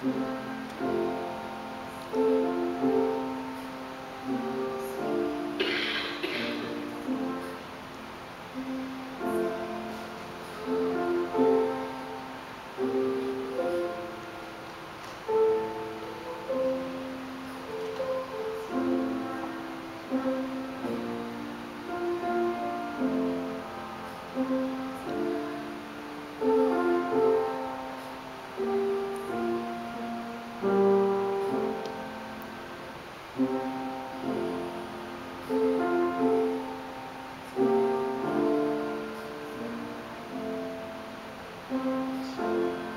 Música 嗯。